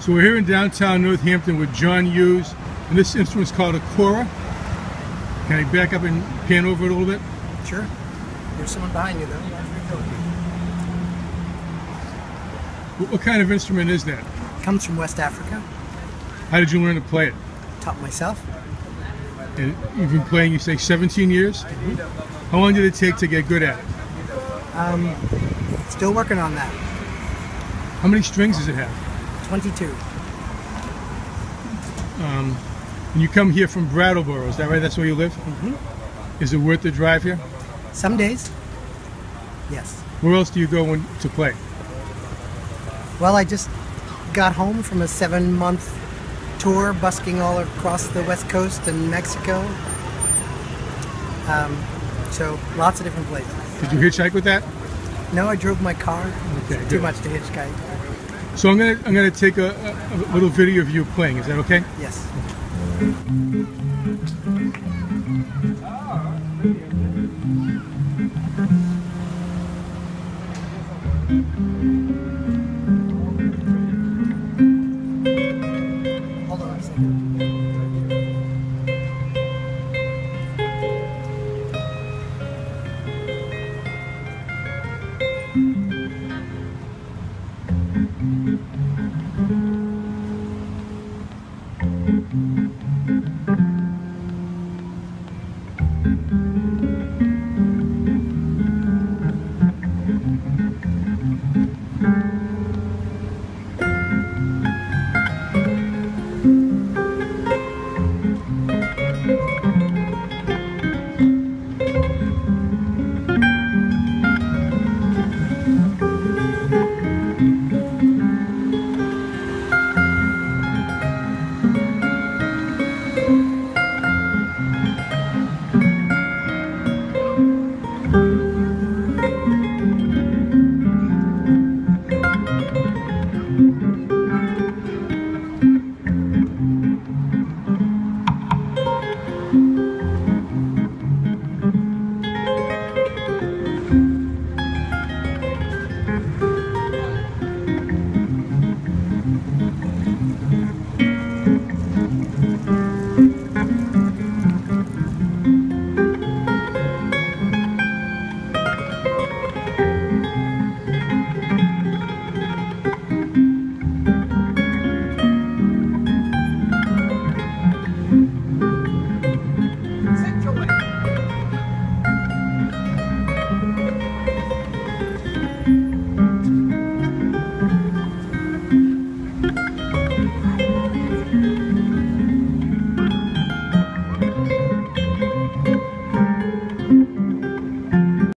So we're here in downtown Northampton with John Hughes, and this instrument's called a kora. Can I back up and pan over it a little bit? Sure. There's someone behind you, though. What, kind of instrument is that? Comes from West Africa. How did you learn to play it? Taught myself. And you've been playing, you say, 17 years? How long did it take to get good at it? Um, still working on that. How many strings does it have? 22. Um, and you come here from Brattleboro, is that right? That's where you live? Mm-hmm. Is it worth the drive here? Some days, yes. Where else do you go when, to play? Well, I just got home from a seven-month tour, busking all across the West Coast and Mexico. Um, so lots of different places. Did you hitchhike with that? No, I drove my car. Okay, Too much to hitchhike. So I'm gonna I'm gonna take a, a, a little video of you playing. Is that okay? Yes.